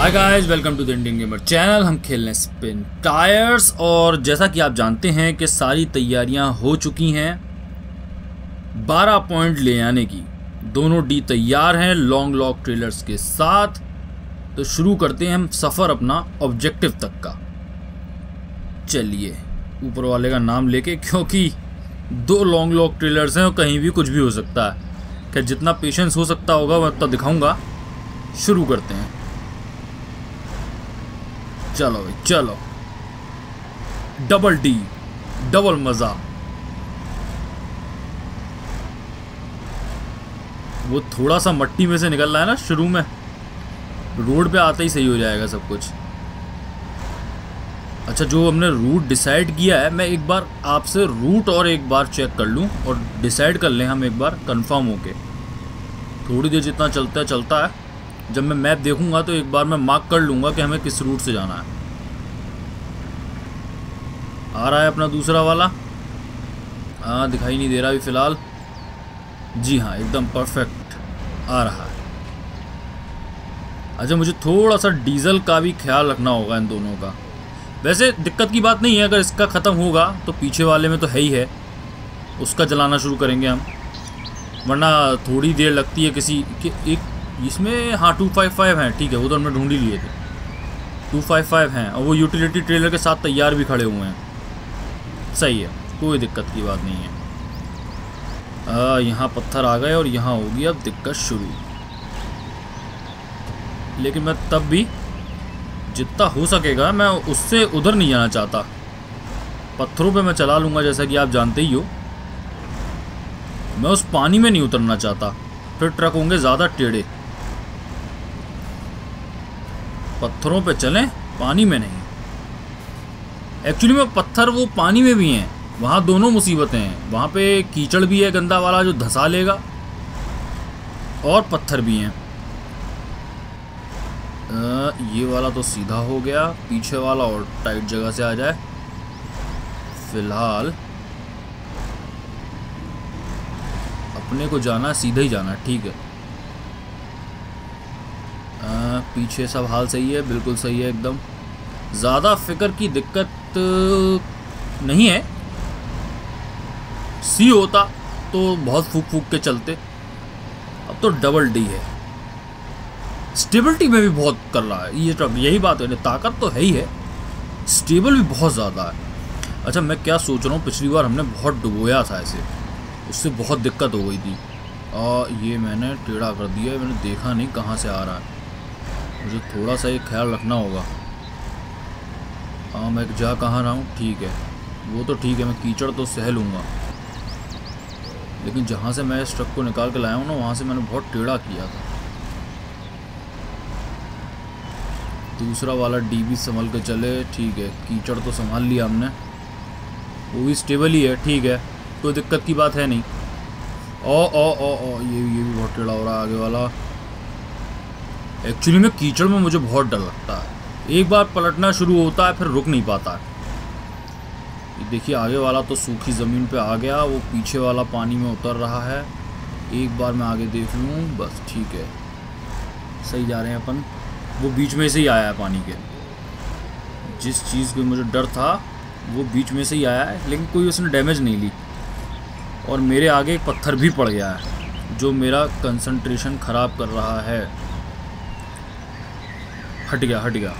Hi guys welcome to the Indian gamer channel हम खेल रहे स्पिन टायर्स और जैसा कि आप जानते हैं कि सारी तैयारियाँ हो चुकी हैं 12 पॉइंट ले आने की। दोनों डी तैयार हैं लॉन्ग लॉक ट्रेलर्स के साथ। तो शुरू करते हैं हम सफ़र अपना ऑब्जेक्टिव तक का। चलिए, ऊपर वाले का नाम लेके, क्योंकि दो लॉन्ग लॉक ट्रेलर्स हैं और कहीं भी कुछ भी हो सकता है। क्या जितना पेशेंस हो सकता होगा, मैं उतना दिखाऊँगा। शुरू करते हैं। चलो भाई चलो। डबल डी डबल मज़ा। वो थोड़ा सा मट्टी में से निकल रहा है ना शुरू में। रोड पे आते ही सही हो जाएगा सब कुछ। अच्छा जो हमने रूट डिसाइड किया है, मैं एक बार आपसे रूट और एक बार चेक कर लूँ और डिसाइड कर लें हम एक बार कंफर्म होके। थोड़ी देर जितना चलता है चलता है। जब मैं मैप देखूँगा तो एक बार मैं मार्क कर लूँगा कि हमें किस रूट से जाना है। आ रहा है अपना दूसरा वाला। हाँ दिखाई नहीं दे रहा अभी फ़िलहाल। जी हाँ एकदम परफेक्ट आ रहा है। अच्छा मुझे थोड़ा सा डीजल का भी ख्याल रखना होगा इन दोनों का। वैसे दिक्कत की बात नहीं है, अगर इसका ख़त्म होगा तो पीछे वाले में तो है ही है। उसका जलाना शुरू करेंगे हम। वरना थोड़ी देर लगती है किसी के एक इसमें हाँ टू फाइव फाइव हैं, ठीक है, वो तो हमने ढूंढ ही लिए थे। टू फाइव फाइव हैं, और वो यूटिलिटी ट्रेलर के साथ तैयार भी खड़े हुए हैं। सही है, कोई दिक्कत की बात नहीं है। यहाँ पत्थर आ गए और यहाँ होगी अब दिक्कत शुरू। लेकिन मैं तब भी जितना हो सकेगा, मैं उससे उधर नहीं जाना चाहता। पत्थरों पे मैं चला लूँगा, जैसा कि आप जानते ही हो। मैं उस पानी में नहीं उतरना चाहता। फिर ट्रक होंगे ज़्यादा टेढ़े। पत्थरों पे चलें, पानी में नहीं। एक्चुअली में पत्थर वो पानी में भी हैं, वहाँ दोनों मुसीबतें हैं। वहाँ पे कीचड़ भी है गंदा वाला जो धसा लेगा, और पत्थर भी हैं। ये वाला तो सीधा हो गया, पीछे वाला और टाइट जगह से आ जाए। फ़िलहाल, अपने को जाना सीधा ही जाना ठीक है आ, पीछे सब हाल सही है, बिल्कुल सही है एकदम। ज़्यादा फ़िक्र की दिक्कत नहीं है। सी होता तो बहुत फूक फूक के चलते। अब तो डबल डी है। स्टेबिलिटी में भी बहुत कर रहा है। ये ट्रक यही बात है ताकत तो है ही है। स्टेबल भी बहुत ज़्यादा है। अच्छा मैं क्या सोच रहा हूँ? पिछली बार हमने बहुत डुबोया था ऐसे उससे बहुत दिक्कत हो गई थी। और ये मैंने टेढ़ा कर दिया मैंने देखा नहीं कहाँ से आ रहा है। मुझे थोड़ा सा ही ख्याल रखना होगा। हाँ मैं जा कहाँ रहा हूँ? ठीक है। वो तो ठीक है, मैं कीचड़ तो सह लूँगा। लेकिन जहाँ से मैं इस ट्रक को निकाल के लाया हूँ ना, वहाँ से मैंने बहुत टेढ़ा किया था। दूसरा वाला डी डीबी संभल के चले, ठीक है। कीचड़ तो संभाल लिया हमने। वो भी स्टेबल ही है, ठीक है। कोई दिक्कत की बात है नहीं। ओ ओ ओ ओ, ये ये भी बहुत टेढ़ा हो रहा है आगे वाला। एक्चुअली में कीचड़ में मुझे बहुत डर लगता है। एक बार पलटना शुरू होता है, फिर रुक नहीं पाता देखिए, आगे वाला तो सूखी ज़मीन पे आ गया, वो पीछे वाला पानी में उतर रहा है। एक बार मैं आगे देख लूँ, बस ठीक है। सही जा रहे हैं अपन। वो बीच में से ही आया है पानी के। जिस चीज़ को मुझे डर था, वो बीच में से ही आया है, लेकिन कोई उसने डैमेज नहीं ली। और मेरे आगे एक पत्थर भी पड़ गया है, जो मेरा कंसंट्रेशन ख़राब कर रहा है। हट गया हट गया।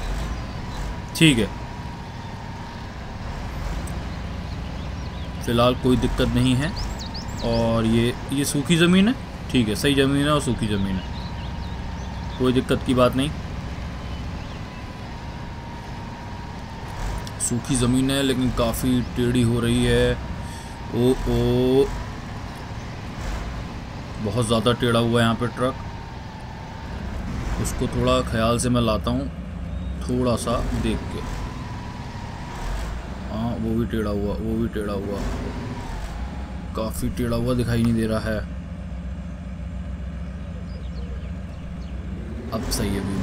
ठीक है। फ़िलहाल कोई दिक्कत नहीं है। और ये ये सूखी ज़मीन है? ठीक है, सही ज़मीन है और सूखी ज़मीन है। कोई दिक्कत की बात नहीं। सूखी ज़मीन है, लेकिन काफ़ी टेढ़ी हो रही है। ओ ओ। बहुत ज़्यादा टेढ़ा हुआ है यहाँ पे ट्रक। उसको थोड़ा ख्याल से मैं लाता हूँ, थोड़ा सा देख के। हाँ वो भी टेढ़ा हुआ, वो भी टेढ़ा हुआ। काफ़ी टेढ़ा हुआ दिखाई नहीं दे रहा है। अब सही है व्यू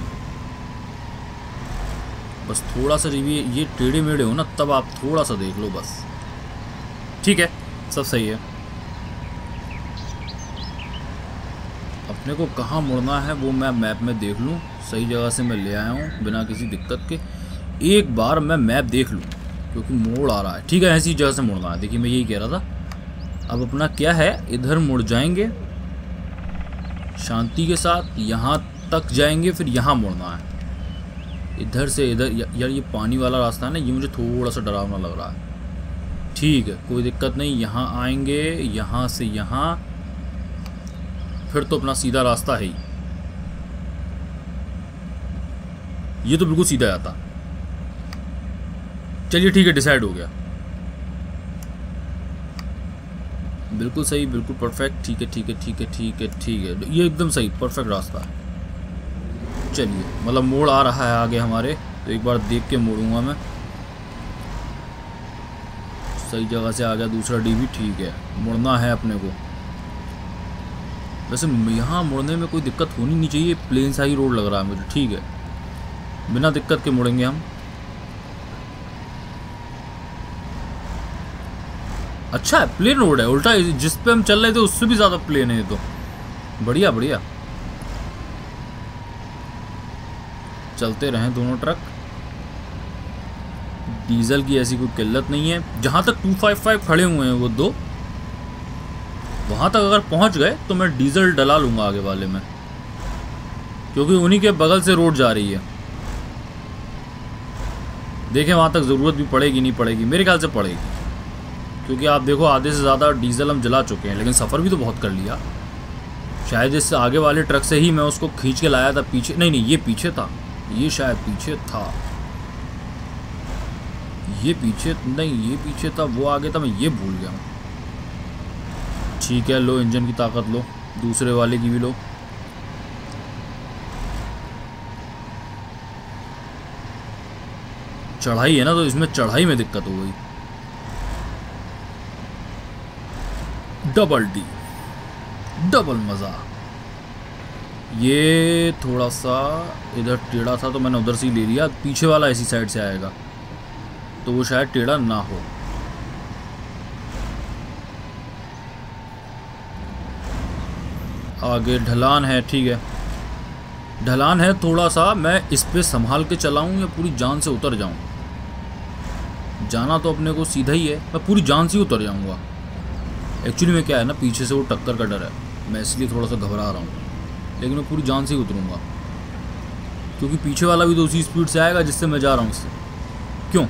बस थोड़ा सा ये ये टेढ़े मेढ़े हो ना, तब आप थोड़ा सा देख लो बस। ठीक है, सब सही है। अपने को कहाँ मुड़ना है वो मैं मैप में देख लूँ। सही जगह से मैं ले आया हूँ, बिना किसी दिक्कत के। एक बार मैं मैप देख लूँ, क्योंकि मोड़ आ रहा है। ठीक है ऐसी जगह से मुड़ना है। देखिए, मैं यही कह रहा था। अब अपना क्या है? इधर मुड़ जाएँगे। शांति के साथ यहाँ तक जाएँगे, फिर यहाँ मुड़ना है। इधर से इधर यार ये पानी वाला रास्ता है ना, ये मुझे थोड़ा सा डरावना लग रहा है। ठीक है, कोई दिक्कत नहीं। यहाँ आएँगे, यहाँ से यहाँ। फिर तो अपना सीधा रास्ता है ही। ये तो बिल्कुल सीधा आता। चलिए ठीक है डिसाइड हो गया। बिल्कुल सही, बिल्कुल परफेक्ट ठीक है ठीक है ठीक है ठीक है ठीक है। ये एकदम सही परफेक्ट रास्ता। है चलिए मतलब मोड़ आ रहा है आगे हमारे। तो एक बार देख के मोड़ूँगा मैं। सही जगह से आ गया दूसरा डी भी ठीक है। मुड़ना है अपने को। वैसे यहाँ मुड़ने में कोई दिक्कत होनी नहीं चाहिए प्लेन सा ही रोड लग रहा है मुझे, ठीक है। बिना दिक्कत के मुड़ेंगे हम। अच्छा है प्लेन रोड है, उल्टा जिस पे हम चल रहे थे, उससे भी ज़्यादा प्लेन है ये तो। बढ़िया बढ़िया। चलते रहें दोनों ट्रक। डीजल की ऐसी कोई किल्लत नहीं है। जहाँ तक 255 खड़े हुए हैं वो दो। वहाँ तक अगर पहुँच गए तो मैं डीजल डला लूँगा आगे वाले में। क्योंकि उन्हीं के बगल से रोड जा रही है। देखें, वहाँ तक ज़रूरत भी पड़ेगी, नहीं पड़ेगी। मेरे ख्याल से पड़ेगी। क्योंकि आप देखो, आधे से ज़्यादा डीजल हम जला चुके हैं, लेकिन सफ़र भी तो बहुत कर लिया। शायद इस आगे वाले ट्रक से ही मैं उसको खींच के लाया था, पीछे, नहीं नहीं, ये पीछे था। ये शायद पीछे था। ये पीछे, नहीं, ये पीछे था, वो आगे था, मैं ये भूल गया हूँ। ठीक है, लो इंजन की ताकत लो, दूसरे वाले की भी लो। चढ़ाई है ना तो इसमें चढ़ाई में दिक्कत हो गई। डबल डी, डबल मज़ा। ये थोड़ा सा इधर टेढ़ा था तो मैंने उधर से ही ले लिया, पीछे वाला ऐसी साइड से आएगा। तो वो शायद टेढ़ा ना हो। आगे ढलान है ठीक है। ढलान है थोड़ा सा मैं इस पर संभाल के चलाऊँ या पूरी जान से उतर जाऊँ? जाना तो अपने को सीधा ही है मैं पूरी जान से ही उतर जाऊँगा। एक्चुअली में क्या है ना पीछे से वो टक्कर का डर है। मैं इसलिए थोड़ा सा घबरा रहा हूँ। लेकिन मैं पूरी जान से ही उतरूँगा। क्योंकि पीछे वाला भी तो उसी स्पीड से आएगा जिससे मैं जा रहा हूँ उससे क्यों?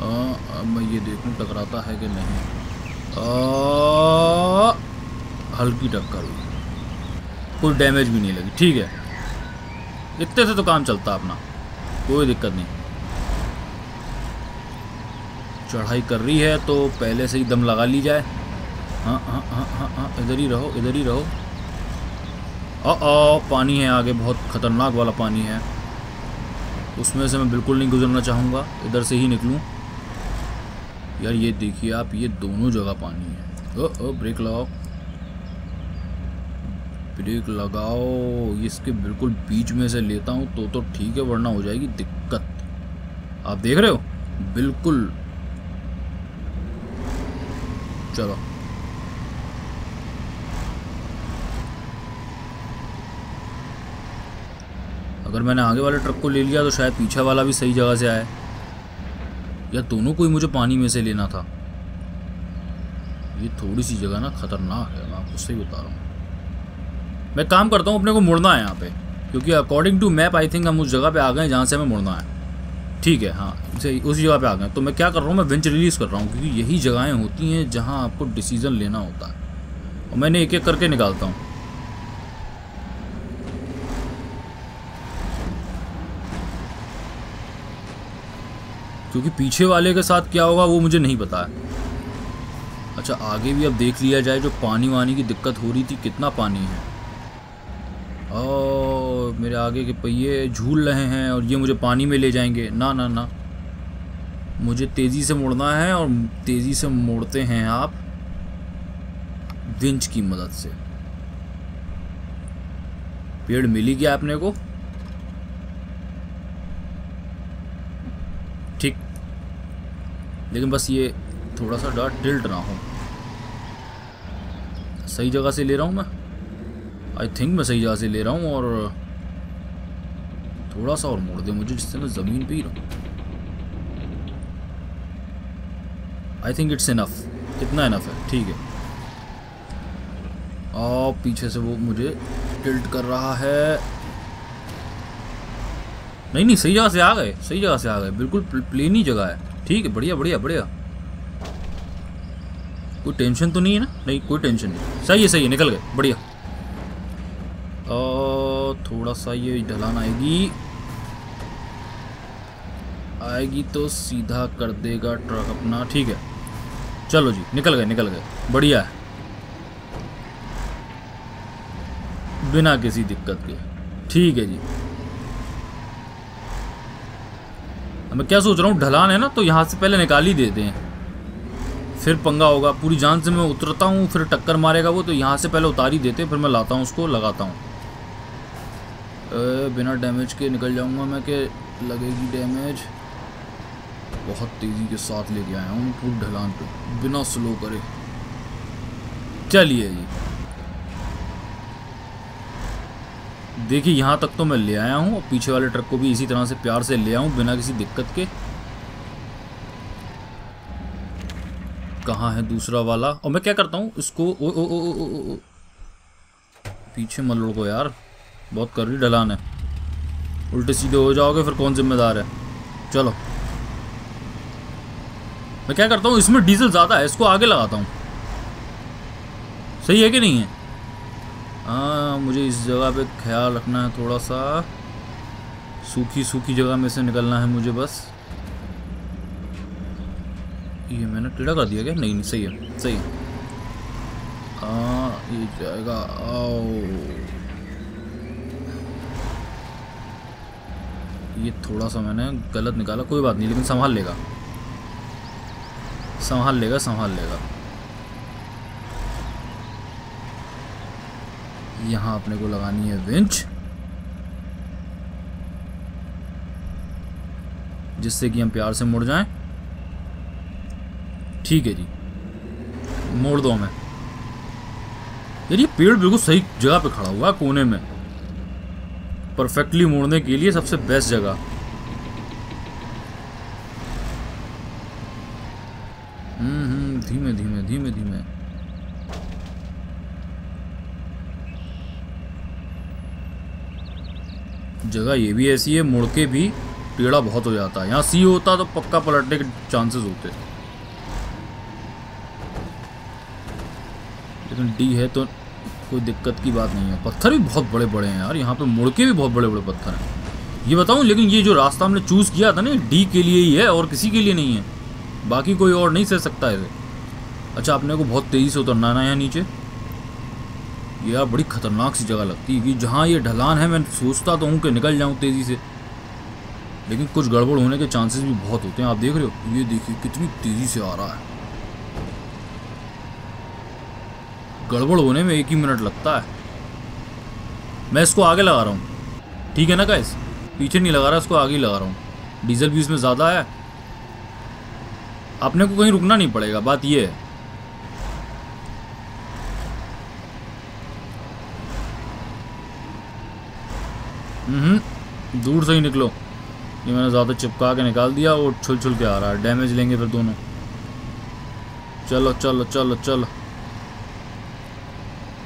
आ, मैं ये देखूँ टकराता है कि नहीं। आ, हल्की टक्कर हुई। कोई डैमेज भी नहीं लगी। ठीक है। इतने से तो काम चलता अपना। कोई दिक्कत नहीं। चढ़ाई कर रही है तो पहले से ही दम लगा ली जाए। हाँ हाँ हाँ हाँ हाँ इधर ही रहो, इधर ही रहो। ओ पानी है आगे, बहुत ख़तरनाक वाला पानी है। उसमें से मैं बिल्कुल नहीं गुजरना चाहूँगा। इधर से ही निकलूँ। यार, ये देखिए आप, ये दोनों जगह पानी है। ओ ओ, ब्रेक लगाओ। ब्रेक लगाओ, इसके बिल्कुल बीच में से लेता हूँ तो तो ठीक है, वरना हो जाएगी दिक्कत। आप देख रहे हो? बिल्कुल। चलो। अगर मैंने आगे वाले ट्रक को ले लिया तो शायद पीछे वाला भी सही जगह से आए या दोनों को ही मुझे पानी में से लेना था। ये थोड़ी सी जगह ना खतरनाक है, मैं आपको सही बता रहा हूँ। मैं काम करता हूँ, अपने को मुड़ना है यहाँ पे। क्योंकि according to map I think हम उस जगह पे आ गए जहाँ से हमें मुड़ना है। ठीक है हाँ उसी जगह पे आ गए तो मैं क्या कर रहा हूँ, मैं विंच रिलीज़ कर रहा हूँ, क्योंकि यही जगहें होती हैं जहाँ आपको डिसीज़न लेना होता है। और मैंने एक एक करके निकालता हूँ। क्योंकि पीछे वाले के साथ क्या होगा, वो मुझे नहीं पता है। अच्छा आगे भी अब देख लिया जाए, जो पानी वानी की दिक्कत हो रही थी, कितना पानी है। मेरे आगे के पहिए झूल रहे हैं और ये मुझे पानी में ले जाएँगे। ना ना ना। मुझे तेज़ी से मुड़ना है और तेज़ी से मोड़ते हैं आप विंच की मदद से। पेड़ मिली क्या आपने को? ठीक। लेकिन बस ये थोड़ा सा डॉट टिल्ट ना हो। सही जगह से ले रहा हूँ मैं? आई थिंक मैं सही जगह से ले रहा हूँ और थोड़ा सा और मोड़ दे मुझे जिससे मैं ज़मीन पे ही रहूँ। आई थिंक इट्स इनफ इतना इनफ है। ठीक है। और पीछे से वो मुझे टिल्ट कर रहा है। नहीं नहीं, सही जगह से आ गए। सही जगह से आ गए। बिल्कुल प्लेन ही जगह है। ठीक है, बढ़िया बढ़िया बढ़िया। कोई टेंशन तो नहीं है ना? नहीं, कोई टेंशन नहीं। सही है सही है, निकल गए। बढ़िया। थोड़ा सा ये ढलान आएगी। आएगी तो सीधा कर देगा ट्रक अपना, ठीक है। चलो जी, निकल गए निकल गए। बढ़िया है। बिना किसी दिक्कत के। ठीक है जी। मैं क्या सोच रहा हूँ, ढलान है ना तो यहाँ से पहले निकाल ही देते हैं। फिर पंगा होगा, पूरी जान से मैं उतरता हूँ, फिर टक्कर मारेगा वो तो यहाँ से पहले उतार ही देते फिर मैं लाता हूँ उसको, लगाता हूँ। बिना डैमेज के निकल जाऊँगा मैं कि लगेगी डैमेज बहुत तेज़ी के साथ लेके आया हूँ, पूरी ढलान पे, बिना स्लो करे। चलिए जी। देखिए, यहाँ तक तो मैं ले आया हूँ, और पीछे वाले ट्रक को भी इसी तरह से प्यार से ले आऊँ, बिना किसी दिक्कत के। कहाँ है दूसरा वाला? और मैं क्या करता हूँ, इसको ओ ओ ओ ओ ओ ओ ओ। पीछे मत को यार। बहुत कर रही ढलान है। उल्टे सीधे हो जाओगे, फिर कौन जिम्मेदार है? चलो। मैं क्या करता हूँ, इसमें डीजल ज़्यादा है, इसको आगे लगाता हूँ। सही है कि नहीं है? हाँ मुझे इस जगह पे ख्याल रखना है थोड़ा सा सूखी सूखी जगह में से निकलना है मुझे बस। ये मैंने टेढ़ा कर दिया क्या? नहीं नहीं, सही है सही है। हाँ ये जाएगा, आओ। ये थोड़ा सा मैंने गलत निकाला, कोई बात नहीं, लेकिन संभाल लेगा। संभाल लेगा संभाल लेगा। यहाँ अपने को लगानी है विंच जिससे कि हम प्यार से मुड़ जाएँ। ठीक है जी, मोड़ दो हमें। यार, ये पेड़ बिल्कुल सही जगह पे खड़ा हुआ है, कोने में। परफेक्टली मोड़ने के लिए सबसे बेस्ट जगह। हम्म हम्म धीमे धीमे धीमे धीमे। जगह ये भी ऐसी है, मुड़ के भी टेढ़ा बहुत हो जाता है। यहाँ सी होता तो पक्का पलटने के चांसेस होते। लेकिन डी है तो कोई दिक्कत की बात नहीं है। पत्थर भी बहुत बड़े बड़े हैं यार, यहाँ पे मुड़ के भी बहुत बड़े बड़े पत्थर हैं। ये बताऊँ, लेकिन ये जो रास्ता हमने चूज़ किया था ना डी के लिए ही है और किसी के लिए नहीं है। बाकी कोई और नहीं सह सकता है अच्छा अपने को बहुत तेज़ी से उतरना है यहाँ नीचे। यार बड़ी ख़तरनाक सी जगह लगती है कि जहाँ ये ढलान है, मैं सोचता तो हूँ कि निकल जाऊँ तेज़ी से। लेकिन कुछ गड़बड़ होने के चांसेस भी बहुत होते हैं। आप देख रहे हो, ये देखिए कितनी तेज़ी से आ रहा है। गड़बड़ होने में एक ही मिनट लगता है। मैं इसको आगे लगा रहा हूँ। ठीक है ना कैस पीछे नहीं लगा रहा, इसको आगे ही लगा रहा हूँ। डीजल भी इसमें ज़्यादा है। अपने को कहीं रुकना नहीं पड़ेगा, बात ये है। हम्म दूर से ही निकलो। ये मैंने ज़्यादा चिपका के निकाल दिया और छुल छुल के आ रहा है। डैमेज लेंगे फिर दोनों। चलो चलो चलो चलो।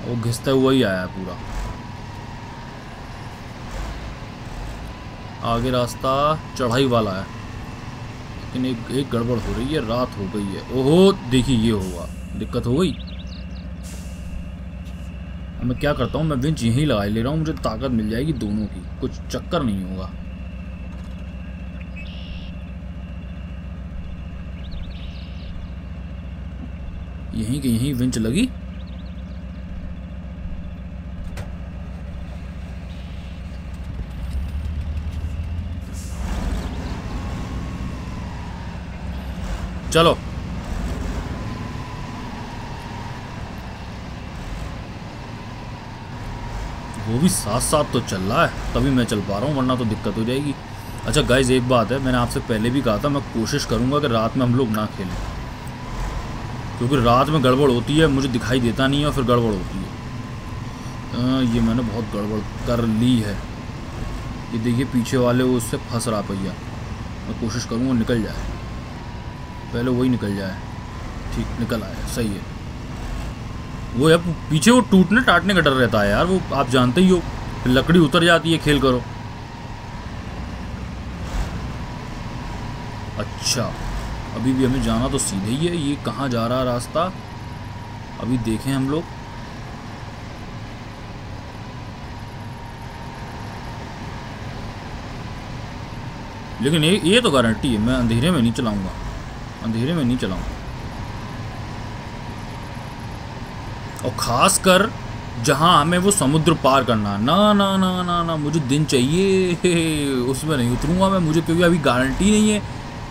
वो घिसता हुआ ही आया पूरा। आगे रास्ता चढ़ाई वाला है। लेकिन एक एक गड़बड़ हो रही है, रात हो गई है। ओहो, देखिए ये होगा दिक्कत हो गई। मैं क्या करता हूँ? मैं विंच यहीं लगा ले रहा हूँ। मुझे ताकत मिल जाएगी दोनों की। कुछ चक्कर नहीं होगा। यहीं के यहीं विंच लगी। चलो। वो भी साथ साथ तो चल रहा है तभी मैं चल पा रहा हूँ वरना तो दिक्कत हो जाएगी। अच्छा गाइज़ एक बात है मैंने आपसे पहले भी कहा था मैं कोशिश करूँगा कि रात में हम लोग ना खेलें। क्योंकि रात में गड़बड़ होती है मुझे दिखाई देता नहीं है और फिर गड़बड़ होती है। आ, ये मैंने बहुत गड़बड़ कर ली है। ये देखिए पीछे वाले वो उससे फंस रहा पहिया मैं कोशिश करूँगा निकल जाए। पहले वही निकल जाए। ठीक, निकल आया, सही है। वो यार, पीछे वो टूटने टाटने का डर रहता है यार, वो आप जानते ही हो, लकड़ी उतर जाती है, खेल करो। अच्छा अभी भी हमें जाना तो सीधे ही है, ये कहाँ जा रहा रास्ता? अभी देखें हम लोग। लेकिन ये ये तो गारंटी है, मैं अंधेरे में नहीं चलाऊँगा। अंधेरे में नहीं चलाऊँगा और ख़ास कर जहाँ हमें वो समुद्र पार करना। ना ना ना ना ना, मुझे दिन चाहिए उसमें नहीं उतरूँगा मैं, मुझे क्योंकि अभी गारंटी नहीं है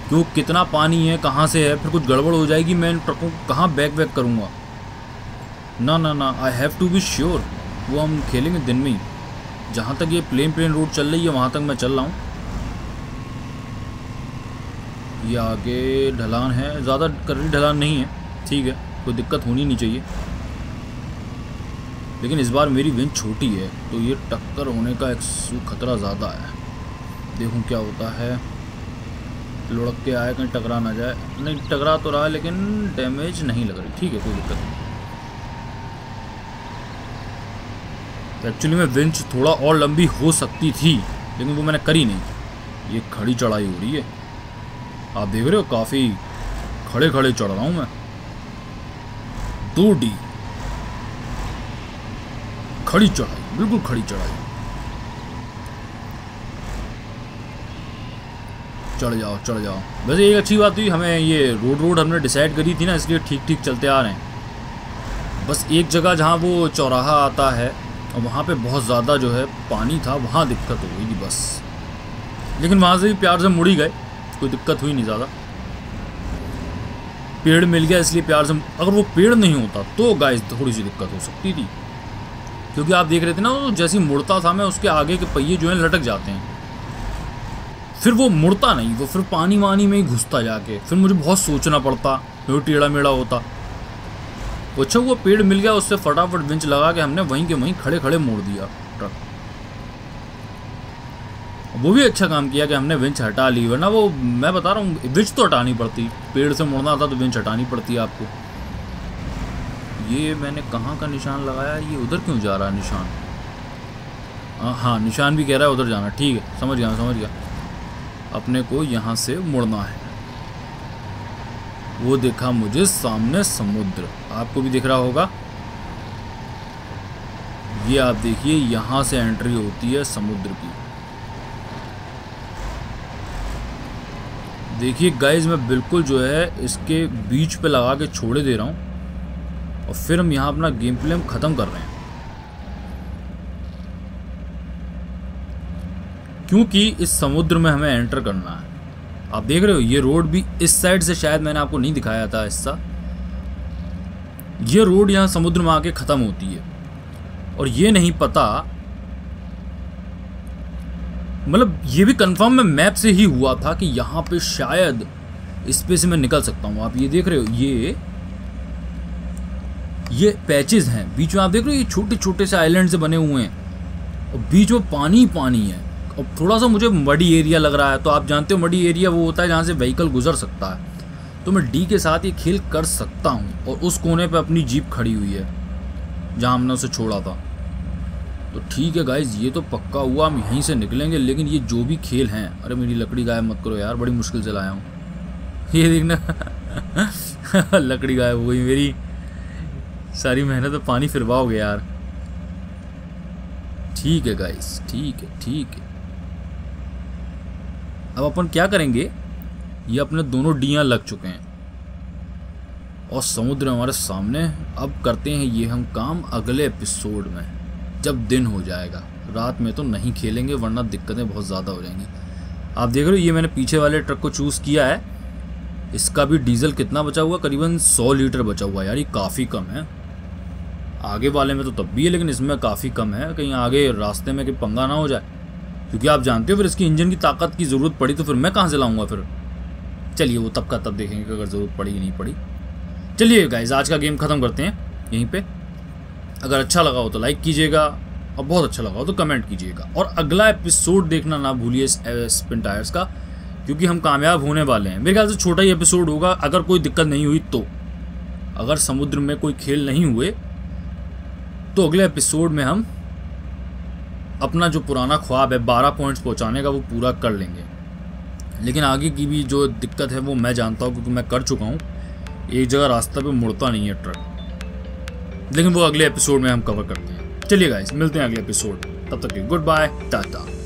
कि वो कितना पानी है, कहाँ से है, फिर कुछ गड़बड़ हो जाएगी, मैं इन ट्रकों को कहाँ बैक वैक करूँगा। ना ना ना I have to be sure वो हम खेलेंगे दिन में ही। जहाँ तक ये प्लेन प्लेन रोड चल रही है, वहाँ तक मैं चल रहा हूँ। ये आगे ढलान है। ज़्यादा करनी ढलान नहीं है। ठीक है, कोई दिक्कत होनी नहीं चाहिए। लेकिन इस बार मेरी विंच छोटी है तो ये टक्कर होने का एक खतरा ज़्यादा है। देखूँ क्या होता है। लुढ़क के आए, कहीं टकरा ना जाए। नहीं, टकरा तो रहा है, लेकिन डैमेज नहीं लग रही। ठीक है, कोई दिक्कत नहीं। एक्चुअली में विंच थोड़ा और लंबी हो सकती थी, लेकिन वो मैंने करी नहीं। ये खड़ी चढ़ाई हो रही है। आप देख रहे हो, काफ़ी खड़े खड़े चढ़ रहा हूँ मैं। दो डी। खड़ी चढ़ाई, बिल्कुल खड़ी चढ़ाई। चढ़ जाओ चढ़ जाओ। वैसे एक अच्छी बात हुई, हमें ये रोड रोड हमने डिसाइड करी थी ना, इसलिए ठीक ठीक चलते आ रहे हैं। बस एक जगह जहाँ वो चौराहा आता है, और वहाँ पे बहुत ज़्यादा जो है पानी था, वहाँ दिक्कत हो गई थी बस। लेकिन वहाँ से भी प्यार से मुड़ी गए। कोई दिक्कत हुई नहीं ज़्यादा। पेड़ मिल गया इसलिए प्यार से अगर वो पेड़ नहीं होता तो गाय थोड़ी सी दिक्कत हो सकती थी। क्योंकि आप देख रहे थे ना, वो जैसे मुड़ता था मैं, उसके आगे के पहिए जो हैं लटक जाते हैं। फिर वो मुड़ता नहीं, वो फिर पानी वानी में ही घुसता जाके, फिर मुझे बहुत सोचना पड़ता फिर टेढ़ा मेढ़ा होता। अच्छा वो पेड़ मिल गया, उससे फटाफट विंच लगा के हमने वहीं के वहीं खड़े खड़े मोड़ दिया ट्रक वो भी अच्छा काम किया कि हमने विंच हटा ली, वरना वो, मैं बता रहा हूँ विंच तो हटानी पड़ती। पेड़ से मुड़ना था तो विंच हटानी पड़ती है आपको। ये मैंने कहाँ का निशान लगाया? ये उधर क्यों जा रहा है निशान? हाँ हाँ निशान भी कह रहा है उधर जाना। ठीक है, समझ गया समझ गया। अपने को यहाँ से मुड़ना है। वो देखा मुझे सामने समुद्र। आपको भी दिख रहा होगा। ये आप देखिए, यहाँ से एंट्री होती है समुद्र की। देखिए गाइज़ मैं बिल्कुल जो है इसके बीच पे लगा के छोड़े दे रहा हूँ। और फिर हम यहाँ अपना गेम प्ले हम ख़त्म कर रहे हैं। क्योंकि इस समुद्र में हमें एंटर करना है। आप देख रहे हो, ये रोड भी इस साइड से शायद मैंने आपको नहीं दिखाया था हिस्सा। ये रोड यहाँ समुद्र में आके ख़त्म होती है। और ये नहीं पता मतलब ये भी कंफर्म में मैप से ही हुआ था कि यहाँ पे शायद इस पे से मैं निकल सकता हूँ। आप ये देख रहे हो, ये ये पैचेस हैं। बीच में आप देख रहे हो, ये छोटे छोटे से आइलैंड से बने हुए हैं। और बीच में पानी पानी है। और थोड़ा सा मुझे मडी एरिया लग रहा है। तो आप जानते हो मडी एरिया वो होता है जहाँ से व्हीकल गुजर सकता है। तो मैं डी के साथ ये खेल कर सकता हूँ। और उस कोने पर अपनी जीप खड़ी हुई है, जहाँ हमने उसे छोड़ा था। तो ठीक है गाइज़ ये तो पक्का हुआ, हम यहीं से निकलेंगे, लेकिन ये जो भी खेल हैं, अरे मेरी लकड़ी गायब मत करो यार, बड़ी मुश्किल से लाया हूँ। ये देखना, लकड़ी गायब हो गई मेरी। सारी मेहनत तो पानी फिरवाओगे यार। ठीक है गाइस ठीक है ठीक है। अब अपन क्या करेंगे, ये अपने दोनों डियाँ लग चुके हैं। और समुद्र हमारे सामने अब करते हैं ये हम काम अगले एपिसोड में। जब दिन हो जाएगा। रात में तो नहीं खेलेंगे, वरना दिक्कतें बहुत ज़्यादा हो जाएँगी। आप देख रहे हो, ये मैंने पीछे वाले ट्रक को चूज़ किया है। इसका भी डीजल कितना बचा हुआ? करीबन 100 लीटर बचा हुआ है यार, ये काफ़ी कम है। आगे वाले में तो तब भी है, लेकिन इसमें काफ़ी कम है। कहीं आगे रास्ते में कहीं पंगा ना हो जाए। क्योंकि आप जानते हो, फिर इसकी इंजन की ताकत की ज़रूरत पड़ी तो फिर मैं कहाँ से लाऊँगा फिर? चलिए, वो तब का तब देखेंगे अगर ज़रूरत पड़ी नहीं पड़ी। चलिए गाइज़ आज का गेम ख़त्म करते हैं। यहीं पे। अगर अच्छा लगा हो तो लाइक कीजिएगा और बहुत अच्छा लगा हो तो कमेंट कीजिएगा। और अगला एपिसोड देखना ना भूलिए स्पिन टायर्स का, क्योंकि हम कामयाब होने वाले हैं। मेरे ख्याल से छोटा ही एपिसोड होगा, अगर कोई दिक्कत नहीं हुई तो। अगर समुद्र में कोई खेल नहीं हुए तो अगले एपिसोड में हम अपना जो पुराना ख्वाब है, बारह पॉइंट्स पहुँचाने का वो पूरा कर लेंगे। लेकिन आगे की भी जो दिक्कत है वो मैं जानता हूँ, क्योंकि मैं कर चुका हूँ। एक जगह रास्ता पे मुड़ता नहीं है ट्रक लेकिन वो अगले एपिसोड में हम कवर करते हैं। चलिए गाइस मिलते हैं अगले एपिसोड तब तक के गुड बाय टाटा।